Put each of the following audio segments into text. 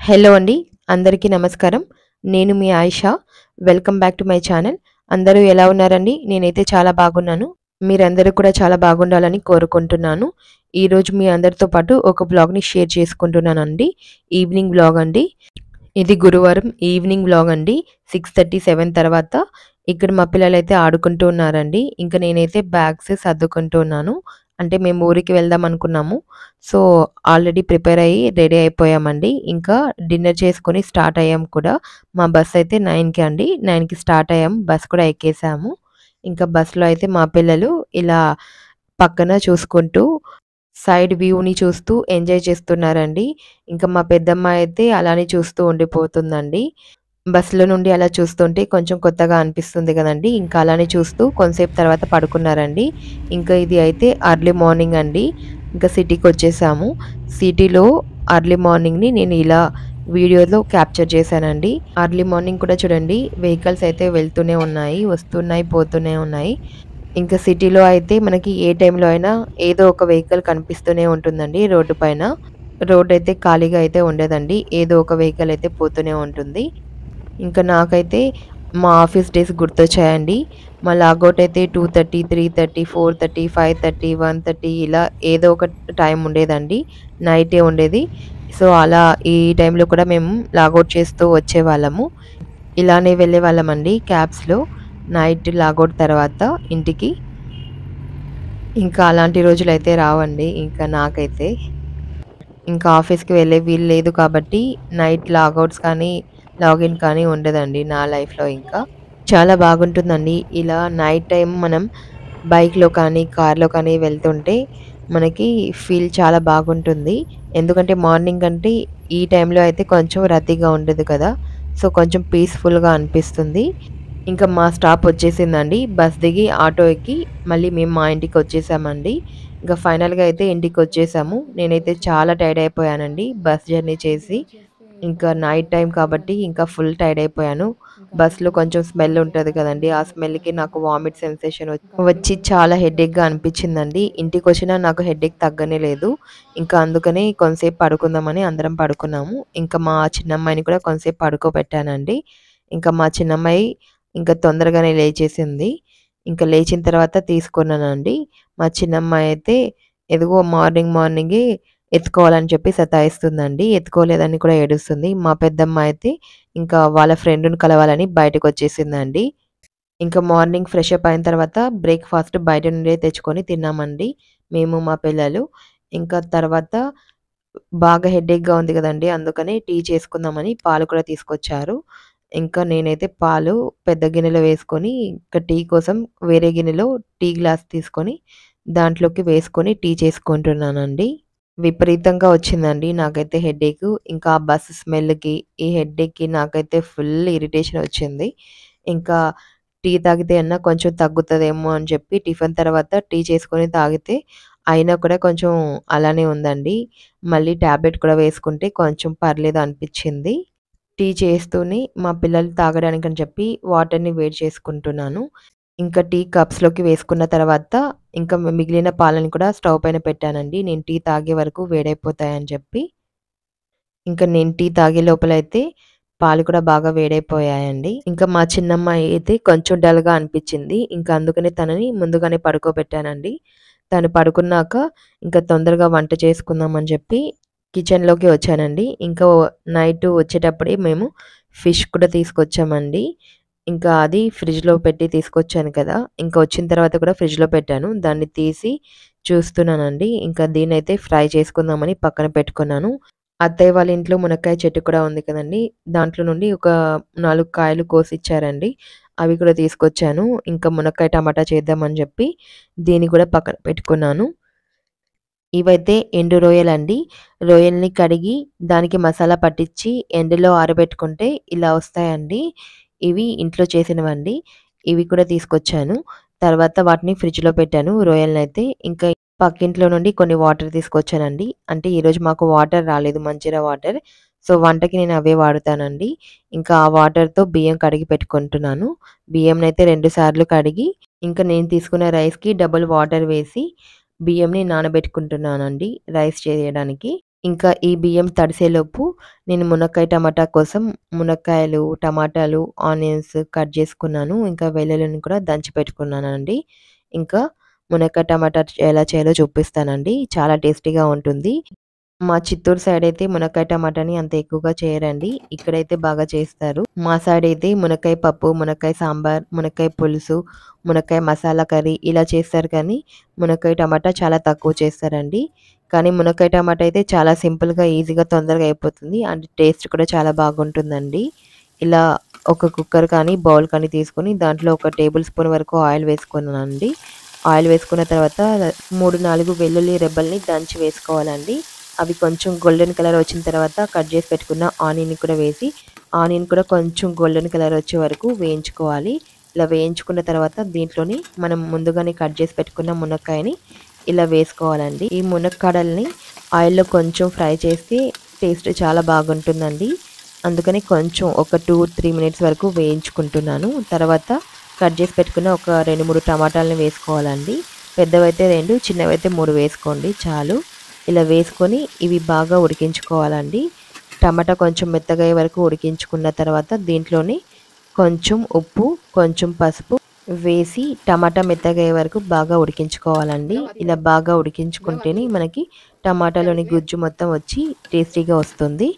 Hello అండి అందరికీ నమస్కారం. నేను మీ Ayesha. Welcome back to my channel. అందరూ ఎలా ఉన్నారండి? నేనైతే చాలా బాగున్నాను. మీరందరూ కూడా చాలా బాగుండాలని కోరుకుంటున్నాను. ఈరోజు మీ అందరితో పాటు ఒక బ్లాగ్ని షేర్ చేసుకుంటున్నానండి. ఈవినింగ్ బ్లాగ్ అండి. ఇది గురువారం ఈవినింగ్ బ్లాగ్ అండి. సిక్స్ థర్టీ సెవెన్ తర్వాత ఇక్కడ మా పిల్లలు అయితే ఆడుకుంటూ ఉన్నారండి. ఇంకా నేనైతే బ్యాగ్స్ సర్దుకుంటూ ఉన్నాను. అంటే మేము ఊరికి వెళ్దాం అనుకున్నాము. సో ఆల్రెడీ ప్రిపేర్ అయ్యి రెడీ అయిపోయామండి. ఇంకా డిన్నర్ చేసుకొని స్టార్ట్ అయ్యాం కూడా. మా బస్ అయితే నైన్కి అండి. నైన్కి స్టార్ట్ అయ్యాం. బస్ కూడా ఎక్కేసాము. ఇంకా బస్సులో అయితే మా పిల్లలు ఇలా పక్కన చూసుకుంటూ సైడ్ వ్యూని చూస్తూ ఎంజాయ్ చేస్తున్నారండి. ఇంకా మా పెద్దమ్మ అయితే అలానే చూస్తూ ఉండిపోతుందండి. బస్సులో నుండి అలా చూస్తుంటే కొంచెం కొత్తగా అనిపిస్తుంది కదండి. ఇంకా అలానే చూస్తూ కొంతసేపు తర్వాత పడుకున్నారండి. ఇంకా ఇది అయితే అర్లీ మార్నింగ్ అండి. ఇంకా సిటీకి వచ్చేసాము. సిటీలో అర్లీ మార్నింగ్ని నేను ఇలా వీడియోలో క్యాప్చర్ చేశానండి. అర్లీ మార్నింగ్ కూడా చూడండి వెహికల్స్ అయితే వెళ్తూనే ఉన్నాయి వస్తున్నాయి పోతూనే ఉన్నాయి. ఇంకా సిటీలో అయితే మనకి ఏ టైంలో అయినా ఏదో ఒక వెహికల్ కనిపిస్తూనే ఉంటుందండి రోడ్డు పైన. రోడ్ అయితే ఖాళీగా అయితే ఉండదండి. ఏదో ఒక వెహికల్ అయితే పోతూనే ఉంటుంది. ఇంకా నాకైతే మా ఆఫీస్ డేస్ గుర్తొచ్చాయండి. మా లాగౌట్ అయితే two thirty three thirty four thirty five thirty one thirty ఇలా ఏదో ఒక టైం ఉండేదండి. నైటే ఉండేది. సో అలా ఈ టైంలో కూడా మేము లాగౌట్ చేస్తూ వచ్చేవాళ్ళము. ఇలానే వెళ్ళే వాళ్ళమండి క్యాబ్స్లో నైట్ లాగౌట్ తర్వాత ఇంటికి. ఇంకా అలాంటి రోజులు అయితే రావండి ఇంకా నాకైతే. ఇంకా ఆఫీస్కి వెళ్ళే వీలు లేదు కాబట్టి నైట్ లాగౌట్స్ కానీ లాగిన్ కానీ ఉండదండి నా లైఫ్లో ఇంకా. చాలా బాగుంటుందండి. ఇలా నైట్ టైం మనం బైక్లో కానీ కార్లో కానీ వెళ్తుంటే మనకి ఫీల్ చాలా బాగుంటుంది. ఎందుకంటే మార్నింగ్ అంటే ఈ టైంలో అయితే కొంచెం రద్దీగా ఉండదు కదా. సో కొంచెం పీస్ఫుల్గా అనిపిస్తుంది. ఇంకా మా స్టాప్ వచ్చేసిందండి. బస్ దిగి ఆటో ఎక్కి మళ్ళీ మేము మా ఇంటికి వచ్చేసామండి. ఇంకా ఫైనల్గా అయితే ఇంటికి వచ్చేసాము. నేనైతే చాలా టైర్డ్ అయిపోయానండి బస్ జర్నీ చేసి. ఇంకా నైట్ టైం కాబట్టి ఇంకా ఫుల్ టైర్డ్ అయిపోయాను. బస్లో కొంచెం స్మెల్ ఉంటుంది కదండి. ఆ స్మెల్కి నాకు వామిట్ సెన్సేషన్ వచ్చి చాలా హెడేక్గా అనిపించిందండి. ఇంటికి వచ్చినా నాకు హెడేక్ తగ్గనే లేదు. ఇంకా అందుకని కొంతసేపు పడుకుందామని అందరం పడుకున్నాము. ఇంకా మా చిన్నమ్మాయిని కూడా కొంతసేపు పడుకోబెట్టానండి. ఇంకా మా చిన్నమ్మాయి ఇంకా తొందరగానే లేచేసింది. ఇంకా లేచిన తర్వాత తీసుకున్నానండి. మా చిన్నమ్మాయి అయితే ఎదుగో మార్నింగ్ మార్నింగే ఎత్తుకోవాలని చెప్పి సతాయిస్తుందండి. ఎత్తుకోలేదని కూడా ఏడుస్తుంది. మా పెద్దమ్మ అయితే ఇంకా వాళ్ళ ఫ్రెండ్ని కలవాలని బయటకు వచ్చేసిందండి. ఇంకా మార్నింగ్ ఫ్రెష్ అప్ అయిన తర్వాత బ్రేక్ఫాస్ట్ బయట నుండే తెచ్చుకొని తిన్నామండి. మేము మా పిల్లలు. ఇంకా తర్వాత బాగా హెడేక్గా ఉంది కదండి. అందుకని టీ చేసుకుందామని పాలు కూడా తీసుకొచ్చారు. ఇంకా నేనైతే పాలు పెద్ద గిన్నెలో వేసుకొని ఇంకా టీ కోసం వేరే గిన్నెలో టీ గ్లాస్ తీసుకొని దాంట్లోకి వేసుకొని టీ చేసుకుంటున్నానండి. విపరీతంగా వచ్చిందండి. నాకైతే హెడేక్ ఇంకా ఆ బస్ స్మెల్కి ఈ హెడేక్కి నాకైతే ఫుల్ ఇరిటేషన్ వచ్చింది. ఇంకా టీ తాగితే అన్నా కొంచెం తగ్గుతుందేమో అని చెప్పి టిఫిన్ తర్వాత టీ చేసుకొని తాగితే అయినా కూడా కొంచెం అలానే ఉందండి. మళ్ళీ ట్యాబ్లెట్ కూడా వేసుకుంటే కొంచెం పర్లేదు అనిపించింది. టీ చేస్తూనే మా పిల్లలు తాగడానికి అని చెప్పి వాటర్ని వేడి చేసుకుంటున్నాను. ఇంకా టీ కప్స్లోకి వేసుకున్న తర్వాత ఇంకా మిగిలిన పాలని కూడా స్టవ్ పైన పెట్టానండి. నేను టీ తాగే వరకు వేడైపోతాయని చెప్పి. ఇంకా నేను టీ తాగే లోపల అయితే పాలు కూడా బాగా వేడైపోయాయండి. ఇంకా మా చిన్నమ్మాయి అయితే కొంచెం డల్గా అనిపించింది. ఇంకా అందుకనే తనని ముందుగానే పడుకోబెట్టానండి. తను పడుకున్నాక ఇంకా తొందరగా వంట చేసుకుందామని చెప్పి కిచెన్లోకి వచ్చానండి. ఇంకా నైట్ వచ్చేటప్పుడే మేము ఫిష్ కూడా తీసుకొచ్చామండి. ఇంకా అది ఫ్రిడ్జ్లో పెట్టి తీసుకొచ్చాను కదా ఇంకా వచ్చిన తర్వాత కూడా ఫ్రిడ్జ్లో పెట్టాను. దాన్ని తీసి చూస్తున్నానండి. ఇంకా దీని అయితే ఫ్రై చేసుకుందామని పక్కన పెట్టుకున్నాను. అత్తయ్య వాళ్ళ ఇంట్లో మునక్కాయ చెట్టు కూడా ఉంది కదండి దాంట్లో నుండి ఒక నాలుగు కాయలు కోసి ఇచ్చారండి అవి కూడా తీసుకొచ్చాను. ఇంకా మునక్కాయ టమాటా చేద్దామని చెప్పి దీన్ని కూడా పక్కన పెట్టుకున్నాను. ఇవైతే ఎండు రొయ్యలండి రొయ్యల్ని కడిగి దానికి మసాలా పట్టించి ఎండలో ఆరబెట్టుకుంటే ఇలా వస్తాయండి. ఇవి ఇంట్లో చేసినవండి. ఇవి కూడా తీసుకొచ్చాను. తర్వాత వాటిని ఫ్రిడ్జ్లో పెట్టాను. రొయ్యలను అయితే ఇంకా పక్కింట్లో నుండి కొన్ని వాటర్ తీసుకొచ్చానండి. అంటే ఈరోజు మాకు వాటర్ రాలేదు మంచిరా వాటర్. సో వంటకి నేను అవే వాడుతానండి. ఇంకా ఆ వాటర్తో బియ్యం కడిగి పెట్టుకుంటున్నాను. బియ్యం అయితే రెండు సార్లు కడిగి ఇంకా నేను తీసుకున్న రైస్కి డబుల్ వాటర్ వేసి బియ్యంని నానబెట్టుకుంటున్నానండి రైస్ చేయడానికి. ఇంకా ఈ బియ్యం తడిసేలోపు నేను మునక్కాయ టమాటా కోసం మునక్కాయలు టమాటాలు ఆనియన్స్ కట్ చేసుకున్నాను. ఇంకా వెల్లుల్లిని కూడా దంచి పెట్టుకున్నానండి. ఇంకా మునక్కాయ టమాటా ఎలా చేయాలో చూపిస్తానండి. చాలా టేస్టీగా ఉంటుంది. మా చిత్తూరు సైడ్ అయితే మునక్కాయ టమాటాని అంత ఎక్కువగా చేయరండి. ఇక్కడైతే బాగా చేస్తారు. మా సైడ్ అయితే మునక్కాయ పప్పు మునక్కాయ సాంబార్ మునక్కాయ పులుసు మునక్కాయ మసాలా కర్రీ ఇలా చేస్తారు కానీ మునక్కాయ టమాటా చాలా తక్కువ చేస్తారండి. కానీ మునక్కాయ టమాటా అయితే చాలా సింపుల్గా ఈజీగా తొందరగా అయిపోతుంది. అండ్ టేస్ట్ కూడా చాలా బాగుంటుందండి. ఇలా ఒక కుక్కర్ కానీ బౌల్ కానీ తీసుకొని దాంట్లో ఒక టేబుల్ స్పూన్ వరకు ఆయిల్ వేసుకున్నానండి. ఆయిల్ వేసుకున్న తర్వాత మూడు నాలుగు వెల్లుల్లి రెబ్బల్ని దంచి వేసుకోవాలండి. అవి కొంచెం గోల్డెన్ కలర్ వచ్చిన తర్వాత కట్ చేసి పెట్టుకున్న ఆనియన్ కూడా వేసి ఆనియన్ కూడా కొంచెం గోల్డెన్ కలర్ వచ్చే వరకు వేయించుకోవాలి. ఇలా వేయించుకున్న తర్వాత దీంట్లోని మనం ముందుగానే కట్ చేసి పెట్టుకున్న మునక్కాయని ఇలా వేసుకోవాలండి. ఈ మునక్కాడల్ని ఆయిల్లో కొంచెం ఫ్రై చేస్తే టేస్ట్ చాలా బాగుంటుందండి. అందుకని కొంచెం ఒక టూ త్రీ మినిట్స్ వరకు వేయించుకుంటున్నాను. తర్వాత కట్ చేసి పెట్టుకున్న ఒక రెండు మూడు టమాటాలని వేసుకోవాలండి. పెద్దవైతే రెండు చిన్నవైతే మూడు వేసుకోండి చాలు. ఇలా వేసుకొని ఇవి బాగా ఉడికించుకోవాలండి. టమాటా కొంచెం మెత్తగా వరకు ఉడికించుకున్న తర్వాత దీంట్లోని కొంచెం ఉప్పు కొంచెం పసుపు వేసి టమాటా మెత్తగా అయ్యే వరకు బాగా ఉడికించుకోవాలండి. ఇలా బాగా ఉడికించుకుంటేనే మనకి టమాటాలోని గుజ్జు మొత్తం వచ్చి టేస్టీగా వస్తుంది.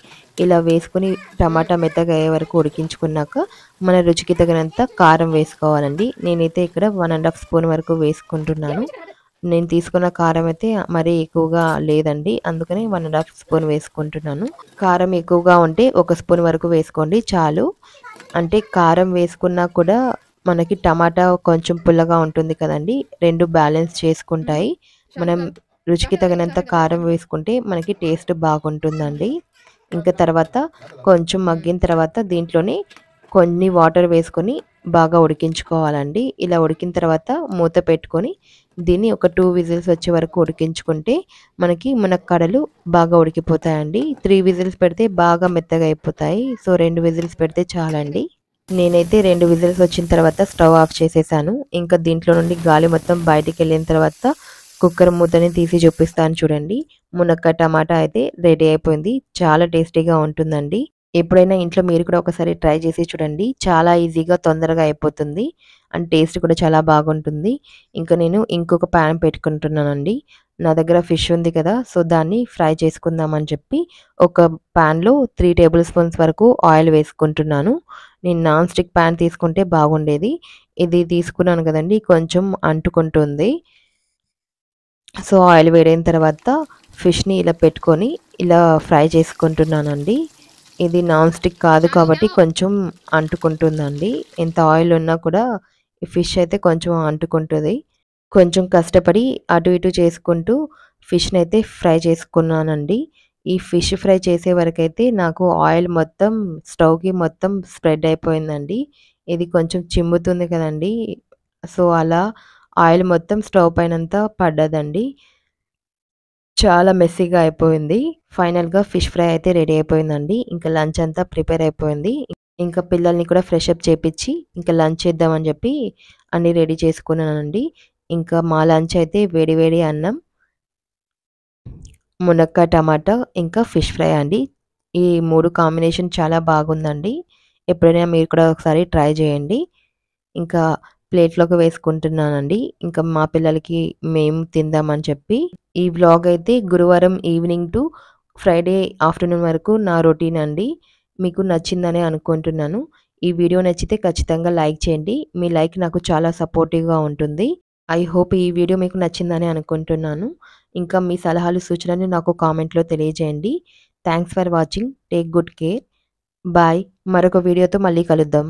ఇలా వేసుకుని టమాటా మెత్తగా అయ్యే వరకు ఉడికించుకున్నాక మన రుచికి తగినంత కారం వేసుకోవాలండి. నేనైతే ఇక్కడ వన్ అండ్ హాఫ్ స్పూన్ వరకు వేసుకుంటున్నాను. నేను తీసుకున్న కారం అయితే మరీ ఎక్కువగా లేదండి. అందుకని వన్ అండ్ హాఫ్ స్పూన్ వేసుకుంటున్నాను. కారం ఎక్కువగా ఉంటే ఒక స్పూన్ వరకు వేసుకోండి చాలు. అంటే కారం వేసుకున్నా కూడా మనకి టమాటా కొంచెం పుల్లగా ఉంటుంది కదండి. రెండు బ్యాలెన్స్ చేసుకుంటాయి. మనం రుచికి తగినంత కారం వేసుకుంటే మనకి టేస్ట్ బాగుంటుందండి. ఇంకా తర్వాత కొంచెం మగ్గిన తర్వాత దీంట్లోనే కొన్ని వాటర్ వేసుకొని బాగా ఉడికించుకోవాలండి. ఇలా ఉడికిన తర్వాత మూత పెట్టుకొని దీన్ని ఒక టూ విజిల్స్ వచ్చే వరకు ఉడికించుకుంటే మనకి మన కడలు బాగా ఉడికిపోతాయండి. త్రీ విజిల్స్ పెడితే బాగా మెత్తగా అయిపోతాయి. సో రెండు విజిల్స్ పెడితే చాలండి. నేనైతే రెండు విజిల్స్ వచ్చిన తర్వాత స్టవ్ ఆఫ్ చేసేసాను. ఇంకా దీంట్లో నుండి గాలి మొత్తం బయటికి వెళ్ళిన తర్వాత కుక్కర్ మూతని తీసి చూపిస్తాను చూడండి. మునక్కాయ టమాటా అయితే రెడీ అయిపోయింది. చాలా టేస్టీగా ఉంటుందండి. ఎప్పుడైనా ఇంట్లో మీరు కూడా ఒకసారి ట్రై చేసి చూడండి. చాలా ఈజీగా తొందరగా అయిపోతుంది. అండ్ టేస్ట్ కూడా చాలా బాగుంటుంది. ఇంకా నేను ఇంకొక ప్యాన్ పెట్టుకుంటున్నానండి. నా దగ్గర ఫిష్ ఉంది కదా సో దాన్ని ఫ్రై చేసుకుందామని చెప్పి ఒక ప్యాన్లో త్రీ టేబుల్ స్పూన్స్ వరకు ఆయిల్ వేసుకుంటున్నాను. నేను నాన్ స్టిక్ ప్యాన్ తీసుకుంటే బాగుండేది. ఇది తీసుకున్నాను కదండి కొంచెం అంటుకుంటుంది. సో ఆయిల్ వేడైన తర్వాత ఫిష్ని ఇలా పెట్టుకొని ఇలా ఫ్రై చేసుకుంటున్నానండి. ఇది నాన్ స్టిక్ కాదు కాబట్టి కొంచెం అంటుకుంటుందండి. ఎంత ఆయిల్ ఉన్నా కూడా ఈ ఫిష్ అయితే కొంచెం అంటుకుంటుంది. కొంచెం కష్టపడి అటు ఇటు చేసుకుంటూ ఫిష్ని అయితే ఫ్రై చేసుకున్నానండి. ఈ ఫిష్ ఫ్రై చేసే వరకైతే నాకు ఆయిల్ మొత్తం స్టవ్కి మొత్తం స్ప్రెడ్ అయిపోయిందండి. ఇది కొంచెం చిమ్ముతుంది కదండి. సో అలా ఆయిల్ మొత్తం స్టవ్ పైనంతా పడ్డదండి. చాలా మెస్సీగా అయిపోయింది. ఫైనల్గా ఫిష్ ఫ్రై అయితే రెడీ అయిపోయిందండి. ఇంకా లంచ్ అంతా ప్రిపేర్ అయిపోయింది. ఇంకా పిల్లల్ని కూడా ఫ్రెష్ అప్ చేపించి ఇంకా లంచ్ చేద్దామని చెప్పి అన్నీ రెడీ చేసుకున్నానండి. ఇంకా మా లంచ్ అయితే వేడి వేడి అన్నం మునక్కాయ టమాటా ఇంకా ఫిష్ ఫ్రై అండి. ఈ మూడు కాంబినేషన్ చాలా బాగుందండి. ఎప్పుడైనా మీరు కూడా ఒకసారి ట్రై చేయండి. ఇంకా ప్లేట్లోకి వేసుకుంటున్నానండి. ఇంకా మా పిల్లలకి మేము తిందామని చెప్పి ఈ వ్లాగ్ అయితే గురువారం ఈవినింగ్ టు ఫ్రైడే ఆఫ్టర్నూన్ వరకు నా రొటీన్ అండి. మీకు నచ్చిందని అనుకుంటున్నాను. ఈ వీడియో నచ్చితే ఖచ్చితంగా లైక్ చేయండి. మీ లైక్ నాకు చాలా సపోర్టివ్గా ఉంటుంది. ఐ హోప్ ఈ వీడియో మీకు నచ్చిందని అనుకుంటున్నాను. ఇంకా మీ సలహాలు సూచనలు నాకు కామెంట్లో తెలియజేయండి. Thanks for watching. Take good care. Bye. మరొక వీడియోతో మళ్ళీ కలుద్దాం.